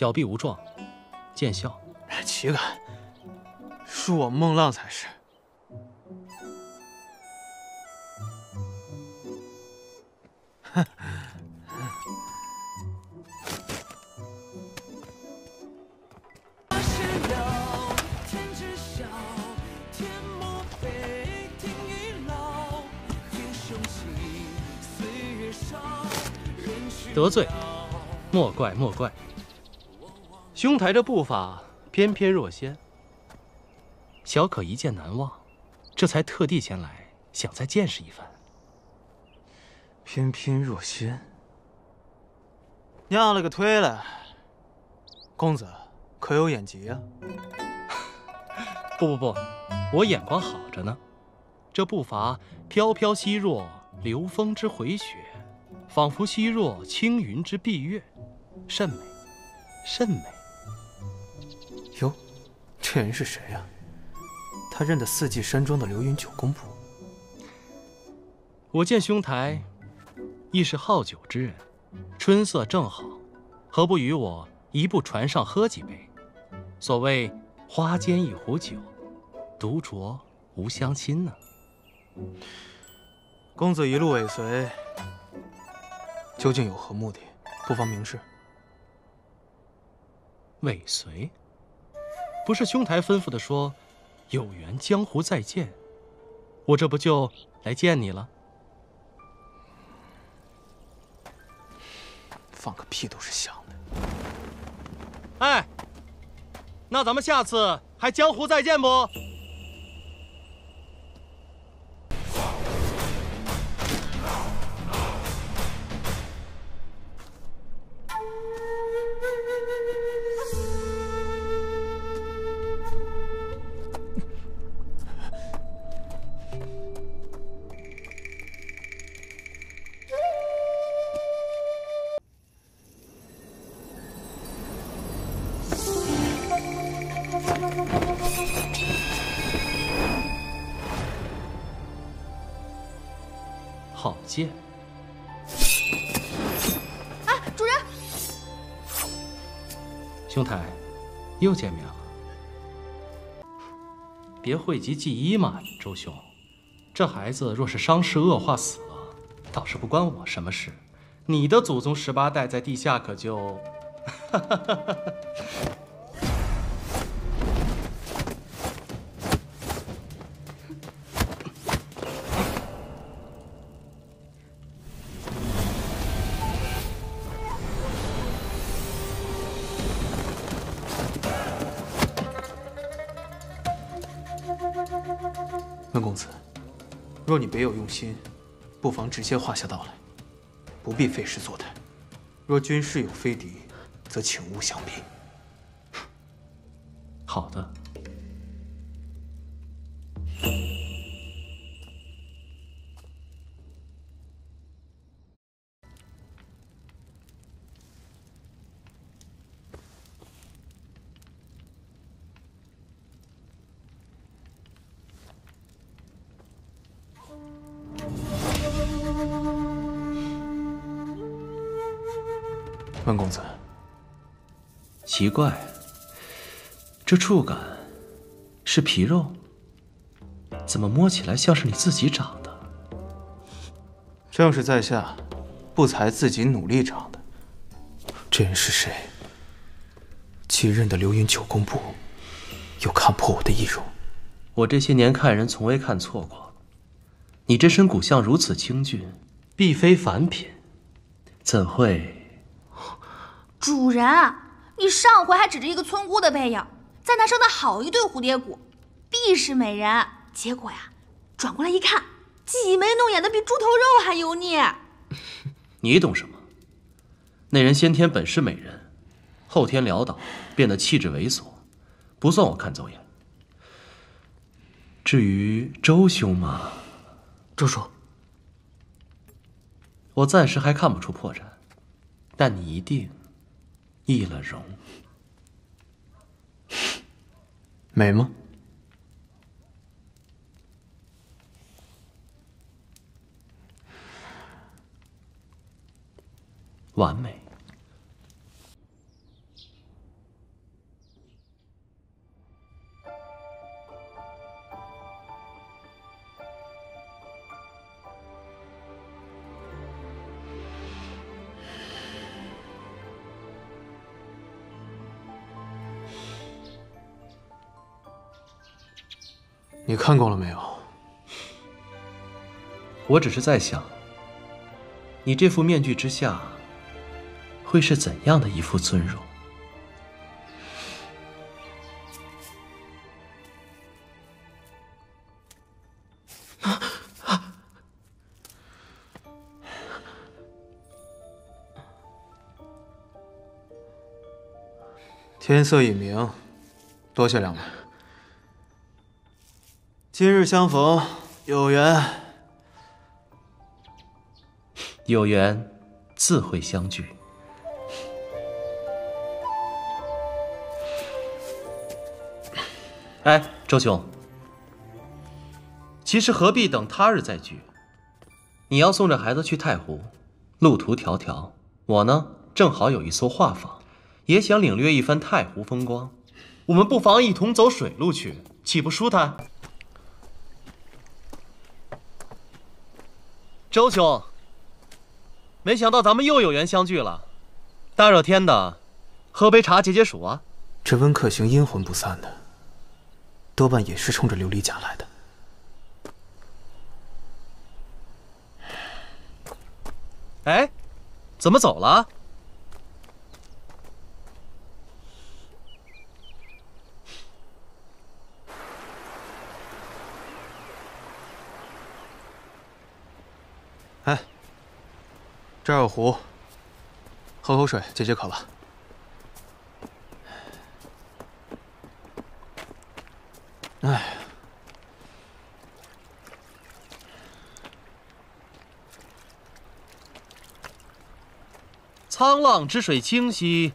小臂无状，见笑。岂敢，恕我孟浪才是。哼。得罪，莫怪莫怪。兄台这步伐翩翩若仙，小可一见难忘，这才特地前来，想再见识一番。翩翩若仙，娘了个腿了！公子可有眼疾啊？不不不，我眼光好着呢。这步伐飘飘兮若流风之回雪。仿佛兮若青云之蔽月，甚美，甚美。哟，这人是谁呀？他认得四季山庄的流云九公仆。我见兄台亦是好酒之人，春色正好，何不与我一步船上喝几杯？所谓花间一壶酒，独酌无相亲呢。公子一路尾随。究竟有何目的？不妨明示。尾随？不是兄台吩咐的说，有缘江湖再见，我这不就来见你了？放个屁都是响的。哎，那咱们下次还江湖再见不？好剑！啊，主人！兄台，又见面了。别讳疾忌医嘛，周兄。这孩子若是伤势恶化死了，倒是不关我什么事。你的祖宗十八代在地下可就……温公子，若你别有用心，不妨直接话下道来，不必费时作态。若军士有非敌，则请勿相逼。好的。温公子，奇怪，这触感是皮肉，怎么摸起来像是你自己长的？正是在下不才自己努力长的。这人是谁？继任的流云九公仆，又看破我的易容。我这些年看人从未看错过，你这身骨相如此清俊，必非凡品，怎会？主人，你上回还指着一个村姑的背影，在那生的好一对蝴蝶骨，必是美人。结果呀，转过来一看，挤眉弄眼的，比猪头肉还油腻。你懂什么？那人先天本是美人，后天潦倒，变得气质猥琐，不算我看走眼。至于周兄嘛，周叔，我暂时还看不出破绽，但你一定。易了容，美吗？完美。你看够了没有？我只是在想，你这副面具之下，会是怎样的一副尊容？天色已明，多谢两位。今日相逢，有缘。有缘，自会相聚。哎，周兄，其实何必等他日再聚？你要送着孩子去太湖，路途迢迢，我呢正好有一艘画舫，也想领略一番太湖风光。我们不妨一同走水路去，岂不舒坦？周兄，没想到咱们又有缘相聚了。大热天的，喝杯茶解解暑啊。这温客行阴魂不散的。多半也是冲着琉璃甲来的。哎，怎么走了？哎，这儿有壶，喝口水解解渴吧。哎，沧浪之水清兮，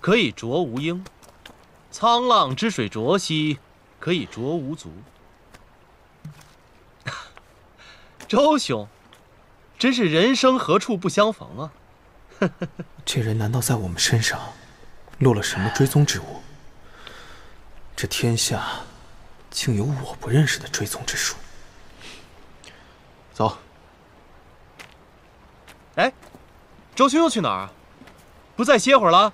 可以濯吾缨；沧浪之水浊兮，可以濯吾足。周兄，真是人生何处不相逢啊！这人难道在我们身上落了什么追踪之物？这天下……竟有我不认识的追踪之术。走。哎，周兄又去哪儿啊？不再歇会儿了？